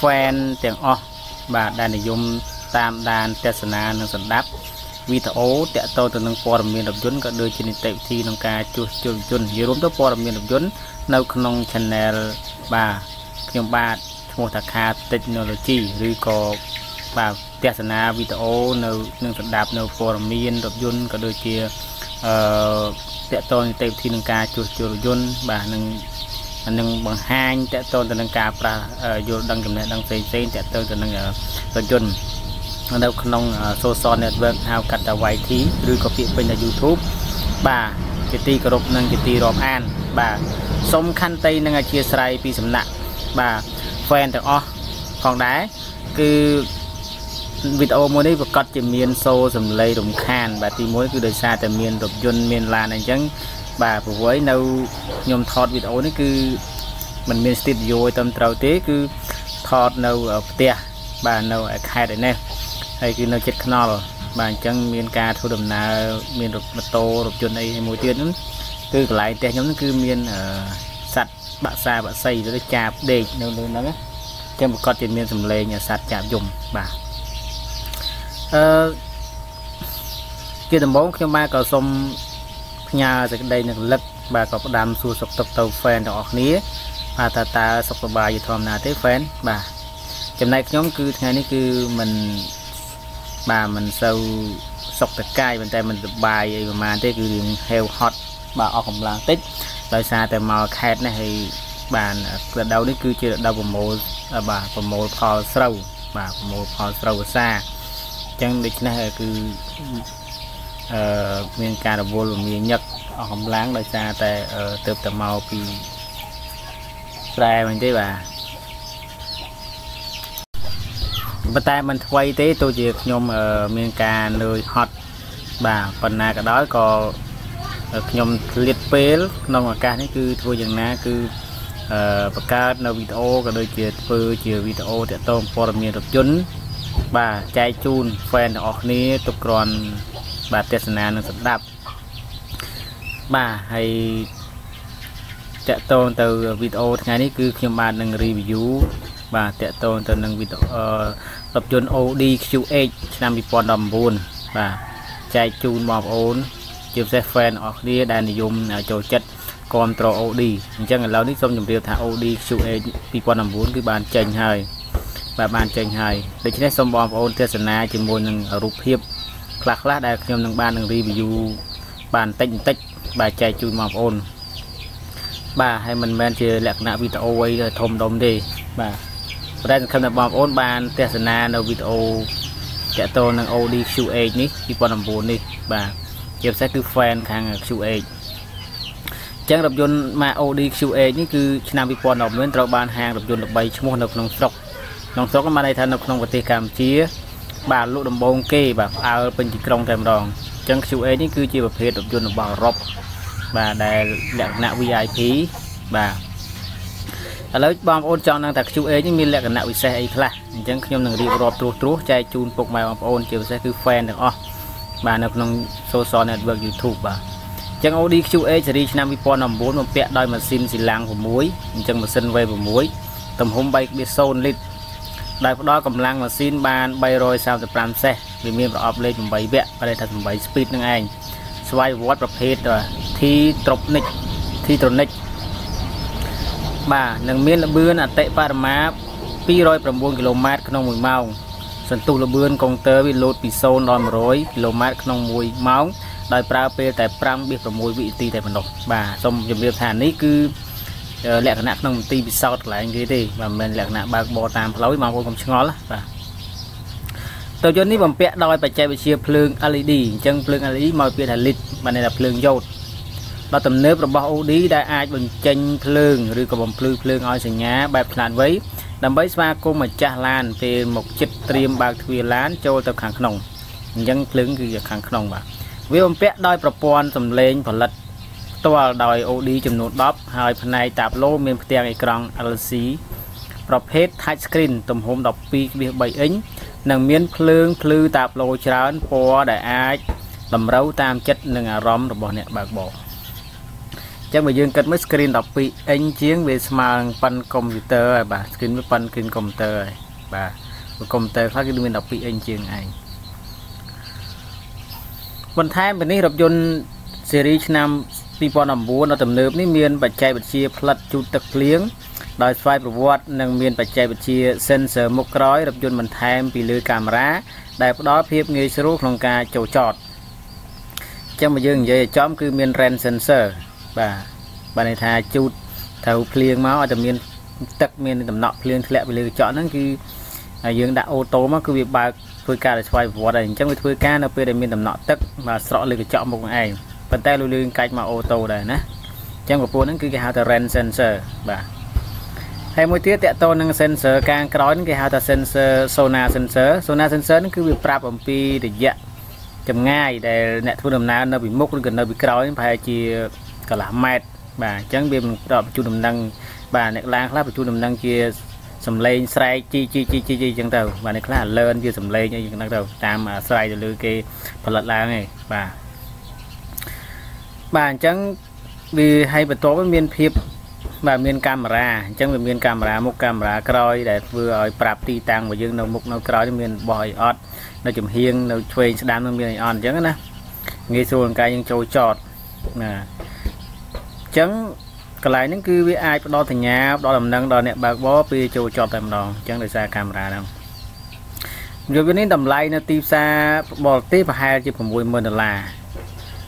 fan ទាំងអស់បាទដែលនិយមតាមដានទស្សនានិងសម្ដាប់វីដេអូតាក់ទងទៅនឹងព័ត៌មានរថយន្តក៏ដូចជានីតិវិធីក្នុងការជួសជុលយន្តនិយាយរួមទៅព័ត៌មានរថយន្តនៅក្នុង Channel បាទខ្ញុំបាទឈ្មោះថាខា Technology ឬក៏បាទទស្សនាវីដេអូនៅនឹងសម្ដាប់នៅព័ត៌មានរថយន្តក៏ដូចជាអឺតកតនីតិវិធីក្នុងការជួសជុលយន្តបាទនឹង នឹងបង្ហាញតកតទៅនឹងការប្រាស់យល់ដឹងចំណេះដឹងផ្សេងផ្សេងតកតទៅនឹងរថយន្តនៅក្នុង social network ហៅកាត់ថា YT ឬក៏ពាក្យពេញថា YouTube បាទជាទីគោរពនិងជាទីរាប់អាន បាទសូមខន្តីនឹងអធិស្ឋានពីសំណាក់បាទ fan ទាំងអស់ផងដែរគឺវីដេអូមួយនេះប្រកាសជាមានសូរសំឡេងរំខាន បាទទី1គឺដោយសារតែមានរថយន្តមានឡានអញ្ចឹង បាទព្រោះឯនៅខ្ញុំថតវីដេអូនេះគឺมันមានស្ទីឌីយោឲ្យត្រឹមត្រូវទេ គឺថតនៅផ្ទះបាទនៅឯខេត្តឯនេះហើយគឺនៅចិត្តខ្នល់បាទអញ្ចឹងមានការធ្វើដំណើរមានម៉ូតូរថយន្តអីមួយទៀតហ្នឹងគឺកន្លែងផ្ទះខ្ញុំហ្នឹងគឺមានសัตว์បាក់សាបាក់សីឬចាបដេកនៅលើហ្នឹងអញ្ចឹងប្រកាសជាមានសម្លេងសัตว์ចាបយំបាទអឺជាដំបូងខ្ញុំបាទក៏សូម ផ្ញើសេចក្តីនឹងលឹកបាទក៏ផ្ដាំសួរសុខទុក្ខទៅ fan ទាំងអស់គ្នាបាទតើតើសុខសប្បាយយធម្មតាទេ fan បាទចំណែកខ្ញុំគឺថ្ងៃនេះគឺមិនបាទមិនសូវសុខតកាយប៉ុន្តែមិនសប្បាយអីប្រហែលទេគឺរឿងហេវហត់បាទអស់កម្លាំងតិចដោយសារតែមកខេតនេះហើយបានរដូវនេះគឺជារដូវប្រមូលបាទប្រមូលផលស្រូវបាទប្រមូលផលស្រូវវស្សាអញ្ចឹងដូច្នេះគឺ អឺមានការរវល់រមាញឹកអស់កម្លាំងដោយសារតែទៅតែមកពីស្រែវិញទេបាទប៉ុន្តែមិនថ្មីទេទោះជាខ្ញុំមានការនឿយហត់បាទប៉ុណ្ណាក៏ដោយក៏ខ្ញុំឆ្លៀតពេលក្នុងឱកាសនេះគឺធ្វើយ៉ាងណាគឺអឺបង្កើតនៅវីដេអូក៏ដូចជាធ្វើជាវីដេអូតាក់ទងព័ត៌មានរថយន្តបាទចែកជូន fan ទាំងអស់គ្នា ទុកគ្រាន់ បាទទេសនានិងស្ដាប់បាទហើយតកតងទៅវីដេអូថ្ងៃនេះគឺខ្ញុំបាទនឹង review បាទតកតងទៅនឹងវីដេអូរថយន្ត Audi Q8 ឆ្នាំ2019បាទចែកជូនបងប្អូនជាពិសេស fan អស់គ្នាដែលនិយមចូលចិត្តគ្រប់ត្រូល OD អញ្ចឹងឥឡូវនេះសូមជម្រាបថា OD Q8 2019គឺបានចេញហើយបាទបានចេញហើយដូច្នេះសូមបងប្អូនទស្សនាជាមួយនឹងរូបភាព ខ្លះខ្លះដែលខ្ញុំនឹងបាននឹង review បានតិចបន្តិចបាទចែកជូនបងប្អូនបាទហើយមិនមែនជាលក្ខណៈវីដេអូអីធំដុំទេបាទប៉ុន្តែសង្ឃឹមថាបងប្អូនបានទស្សនានៅវីដេអូតកតនឹង OD Q8 នេះ2009នេះបាទជាពិសេសគឺ fan ខាង Q8 ចឹងរថយន្ត Mazda Audi Q8 នេះគឺឆ្នាំ2019ត្រូវបានហាងរថយន្តល្បីឈ្មោះនៅក្នុងស្រុកក្នុងស្រុកបានន័យថានៅក្នុងប្រទេសកម្ពុជា បាទលក់ដំបូងគេបាទផ្អើលពេញទីក្រុងតែម្ដងអញ្ចឹង Q8 នេះគឺជាប្រភេទរថយន្តរបស់អឺរ៉ុបបាទដែលលក្ខណៈ VIP បាទឥឡូវបងប្អូនចង់ដឹងថា Q8 នេះមានលក្ខណៈពិសេសអីខ្លះអញ្ចឹងខ្ញុំនឹងរៀបរាប់ត្រួសត្រាសចែកជូនពុកម៉ែបងប្អូនជាពិសេសគឺ fan ទាំងអស់បាទនៅក្នុង social network YouTube បាទអញ្ចឹង Audi Q8 ស៊េរីឆ្នាំ2019បំពាក់ដោយម៉ាស៊ីនស៊ីឡាំង6អញ្ចឹងម៉ាស៊ីន V6 ទំហំ3.0លីត្រ ដោយផ្ដល់កម្លាំងម៉ាស៊ីនបាន335សេសវាមានប្រអប់លេខ8វគ្គបែរថា8 speed នឹងឯងស្វ័យវត្តប្រភេទ T Tronic T Tronic បាទនឹងមានលបឿនអតិបរមា209គីឡូម៉ែត្រក្នុង1ម៉ោងសន្ទុះលបឿនកុងទ័រវាលោតពី0ដល់100គីឡូម៉ែត្រក្នុង1ម៉ោងដោយប្រើពេលតែ5.6វិនាទីតែប៉ុណ្ណោះបាទសូមជម្រាបថានេះគឺ លក្ខណៈក្នុងមន្ទីរពិសោធន៍កន្លែងគេទេមិនមែនលក្ខណៈបើកបរតាមផ្លូវបងប្អូនកុំឆ្ងល់បាទតើយន្តនេះបំពាក់ដោយបច្ចេកវិទ្យាភ្លើង LED អញ្ចឹងភ្លើង LED មកពីថា LED បានន័យថាភ្លើងយ៉ូតដល់ទំនើបរបស់ OD ដែលអាចបញ្ចេញភ្លើងឬក៏បំភ្លឺភ្លើងឲ្យសញ្ញាបែបឆ្លាតវៃដើម្បីស្វាគមន៍ម្ចាស់ឡានពេលមកចិត្តត្រៀមបើកទ្វារឡានចូលទៅខាងក្នុងអញ្ចឹងភ្លើងគឺខាងក្នុងបាទវាបំពាក់ដោយប្រព័ន្ធសំឡេងផលិត ផ្ទាល់ដោយ OD ចំនួន10ហើយផ្នែកតាបឡូមានផ្ទាំងអេក្រង់ LCD ប្រភេទ touch screen ទំហំ12.3អ៊ីងនិងមានភ្លើងភ្លឺតាបឡូច្រើនពណ៌ដែលអាចតម្រូវតាមចិត្តនិងអារម្មណ៍របស់អ្នកបើកបរអអញ្ចឹងបើយើងគិតមើល screen 12 inch ជាងវាស្មើនឹងប៉ិនកុំព្យូទ័រហើយបាទ screen វាប៉ិន screen កុំព្យូទ័រហើយបាទកុំព្យូទ័រខ្លះគឺមាន12 inch ជាងឯងបន្ថែមពីនេះរថយន្តស៊េរីឆ្នាំ 2019ដល់ទំនើបនេះមានបច្ចេកវិទ្យាផ្លិតជូតទឹកភ្លៀងដោយស្វ័យប្រវត្តិនិងមានបច្ចេកវិទ្យា sensor មុខក្រោយរថយន្តបន្ថែមពីលើកាមេរ៉ាដែលផ្ដល់ភាពងាយស្រួលក្នុងការចូលចតចឹងមកយើងនិយាយឲ្យចំគឺមាន rain sensor បាទបាទន័យថាជូតត្រូវភ្លៀងមកឲ្យតែមានទឹកមានដំណក់ភ្លៀងធ្លាក់ពីលើកញ្ចក់ហ្នឹងគឺយើងដាក់អូតូមកគឺវាបើកធ្វើការដោយស្វ័យប្រវត្តិហើយអញ្ចឹងវាធ្វើការនៅពេលដែលមានដំណក់ទឹកបាទស្រក់លើកញ្ចក់មុខនឹងឯង ប៉ុន្តែលឺលឿនកាច់មកអូតូដែរណាអញ្ចឹងប្រព័ន្ធហ្នឹងគឺគេហៅថា rain sensor បាទហើយមួយទៀតតកតទៅនឹង sensor កាងក្រោយហ្នឹងគេហៅថា sensor sonar sensor sonar sensor ហ្នឹងគឺវាប្រាប់អំពីរយៈចម្ងាយដែលអ្នកធ្វើដំណើរនៅពីមុខឬក៏នៅពីក្រោយប្រហែលជាកន្លះម៉ែត្របាទអញ្ចឹងវាផ្ដល់បញ្ជូនដំណឹងបាទអ្នកឡានខ្លះបញ្ជូនដំណឹងជាសំឡេងស្រែកជីជីជីជីជីអញ្ចឹងទៅបាទអ្នកខ្លះលឿនជាសំឡេងអីអញ្ចឹងទៅតាមអាស្រ័យទៅលើគេផលិតឡើងឯងបាទ បាទអញ្ចឹងវាឲ្យបន្ទាប់មានភាពបាទមានកាមេរ៉ាអញ្ចឹងវាមានកាមេរ៉ាមុខកាមេរ៉ាក្រោយដែលធ្វើឲ្យប្រាប់ទីតាំងរបស់យើងនៅមុខនៅក្រោយមានបោះឲ្យអត់នៅចំហៀងនៅឆ្វេងស្ដាំនឹងមានឲ្យអត់អញ្ចឹងណាងាយស្រួលក្នុងការយើងចូលចតណាអញ្ចឹងកន្លែងហ្នឹងគឺវាអាចផ្ដល់សញ្ញាផ្ដល់ដំណឹងដល់អ្នកបើកបរពេលចូលចតតែម្ដងអញ្ចឹងដោយសារកាមេរ៉ាហ្នឹងយកវានេះតម្លៃនៅទីផ្សារបរទេសប្រហែលជា60000ដុល្លារ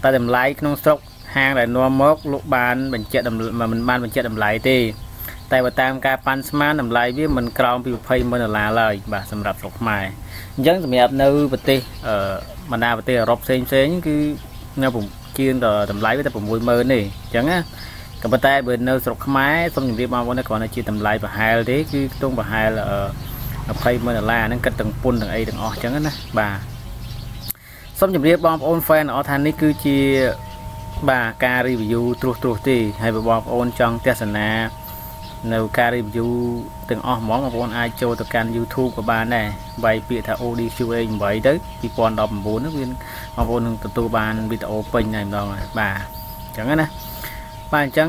តែតម្លៃក្នុងស្រុក ហាងដែលនាំមកលោកបានបញ្ជាក់មិនបានបញ្ជាក់តម្លៃទេ តែបើតាមការប៉ាន់ស្មានតម្លៃវាមិនក្រោមពី200,000ដុល្លារឡើយបាទសម្រាប់ស្រុកខ្មែរអញ្ចឹងសម្រាប់នៅប្រទេសអឺបណ្ដាប្រទេសអឺរ៉ុបផ្សេងផ្សេងគឺនៅជាងដល់តម្លៃវាតែ60000ទេអញ្ចឹងណាក៏ប៉ុន្តែបើនៅស្រុកខ្មែរសូមជម្រាបបងប្អូនគ្រាន់តែជាតម្លៃប្រហែលទេគឺខ្ទង់ប្រហែល20,000ដុល្លារហ្នឹងគិតទាំងពុនទាំងអីទាំងអស់អញ្ចឹងណាបាទសូមជម្រាបបងប្អូន fan អត់ថានេះគឺជា បាទការ review ត្រួសត្រាសទេហើយបងប្អូនចង់ទស្សនានៅការ review ទាំងអស់ហ្មងបងប្អូនអាចចូលទៅកាន់ YouTube ក៏បានដែរបាយពាក្យថា ODQA8 ទៅ2019ហ្នឹងវាបងប្អូននឹងទទួលបានវីដេអូពេញតែម្ដងបាទអញ្ចឹងណាបាទអញ្ចឹង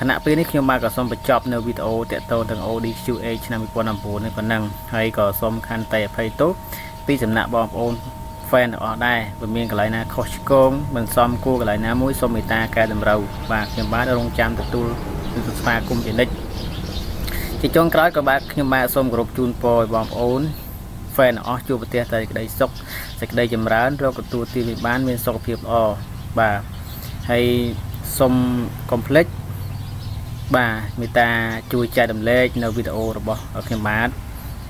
គណៈពេលនេះខ្ញុំបាទក៏សូមបញ្ចប់នៅវីដេអូតាក់ទងទាំង ODQA ឆ្នាំ2019នេះប៉ុណ្ណឹងហើយក៏សូមខន្តីអភ័យទោសពីសំណាក់បងប្អូន fan ទាំងអស់ដែរបើមានកន្លែងណាខុសឆ្គងមិនសមគួរកន្លែងណាមួយសូមមេត្តាកែតម្រូវបាទខ្ញុំបាទរងចាំទទួលគឺស្វាគមន៍ជានិច្ចជាចុងក្រោយក៏បាទខ្ញុំបាទសូមគោរពជូនពរឲ្យបងប្អូន fan អស់ជួបប្រទេសតែក្តីសុខសេចក្តីចម្រើនរកទទួលទីវិបាន មានសុខភាពល្អបាទហើយសូមកុំភ្លេចបាទមេត្តាជួយចែករំលែកនៅវីដេអូរបស់ខ្ញុំបាទ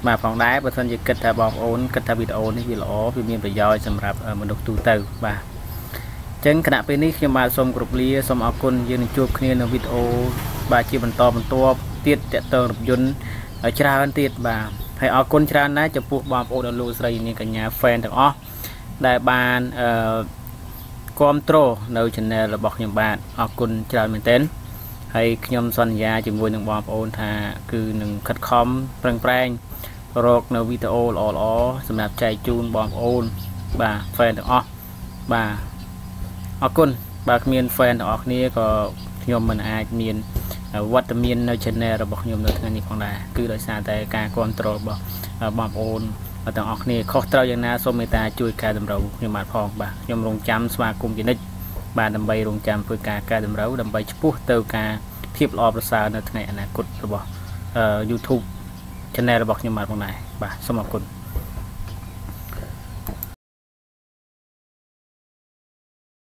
បាទផងដែរបើសិនជាគិតថាបងប្អូនគិតថាវីដេអូនេះវាល្អវាមានប្រយោជន៍សម្រាប់មនុស្សទូទៅបាទអញ្ចឹងគណៈពេលនេះខ្ញុំបាទសូមគោរពលាសូមអរគុណយើងនឹងជួបគ្នានៅវីដេអូបាទជាបន្តបន្ទាប់ទៀតតកតងរថយន្តច្រើនទៀតបាទហើយអរគុណច្រើនណាស់ចំពោះបងប្អូនលោកស្រីនាងកញ្ញា fan ទាំងអស់ដែលបានអឺគ្រប់គ្រងនៅ channel របស់ខ្ញុំបាទអរគុណច្រើនមែនទែនហើយខ្ញុំសន្យាជាមួយនឹងបងប្អូនថាគឺនឹងខិតខំប្រឹងប្រែង រកនៅវីដេអូល្អល្អសម្រាប់ចែកជូនបងប្អូន បាទ fan ទាំងអស់បាទអរគុណបើគ្មាន fan ទាំងអស់គ្នាក៏ខ្ញុំមិនអាចមានវត្តមាននៅ channel របស់ខ្ញុំនៅថ្ងៃនេះផងដែរគឺដោយសារតែការគ្រប់គ្រងរបស់បងប្អូនទាំងអស់គ្នាខុសត្រូវយ៉ាងណាសូមមេត្តាជួយកែតម្រូវខ្ញុំបាទផងបាទខ្ញុំរងចាំស្វាគមន៍ជានិច្ចបាទដើម្បីរងចាំធ្វើការកែតម្រូវដើម្បីឈ្មោះទៅការភាពល្អប្រសើរនៅថ្ងៃអនាគតរបស់ YouTube channel របស់ខ្ញុំបាទផងដែរបាទសូមអរគុណ